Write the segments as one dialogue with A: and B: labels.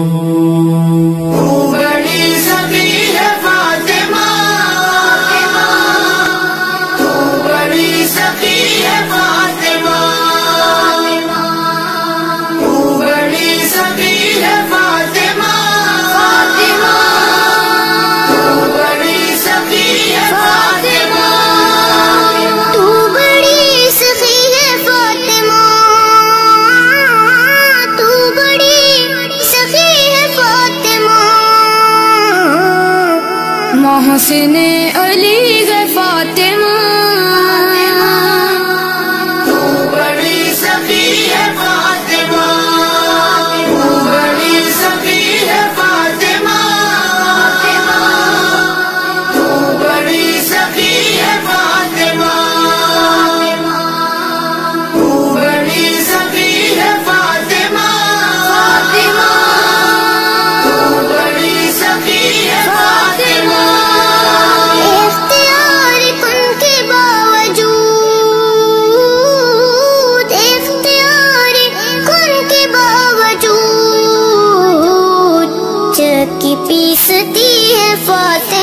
A: Oh.
B: Be sit here for days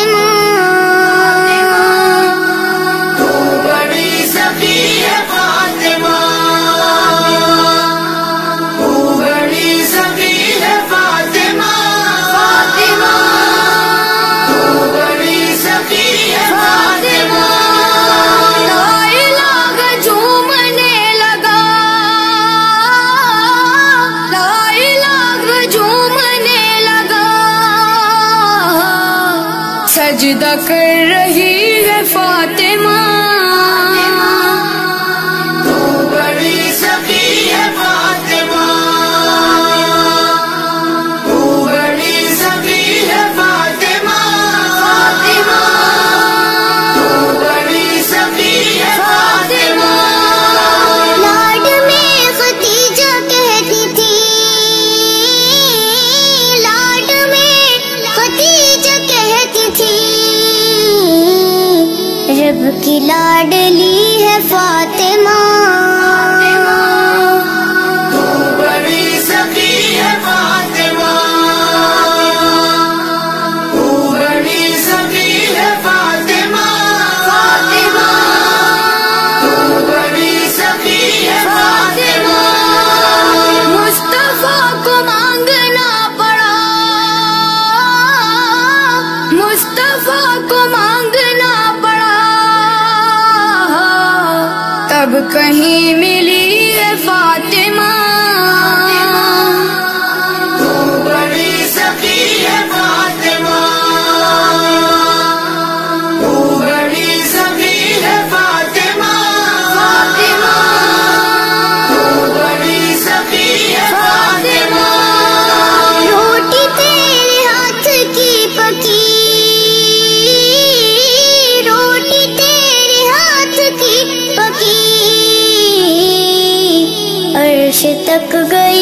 A: सजदा कर रही
B: लाडली है फातिमा।
A: कहीं मिल
B: लग गई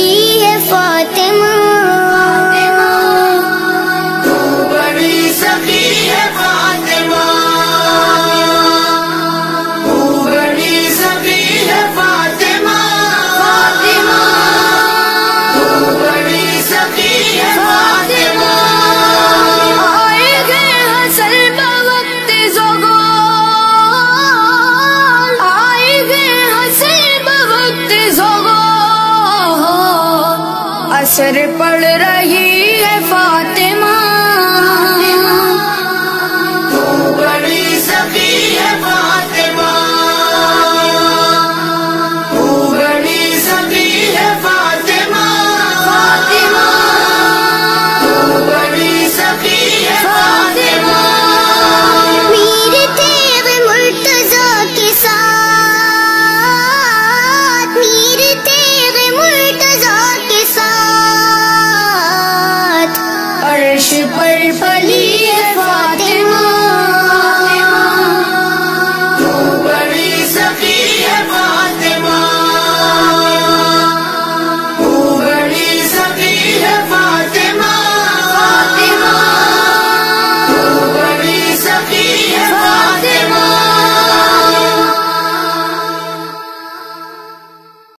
A: सर पर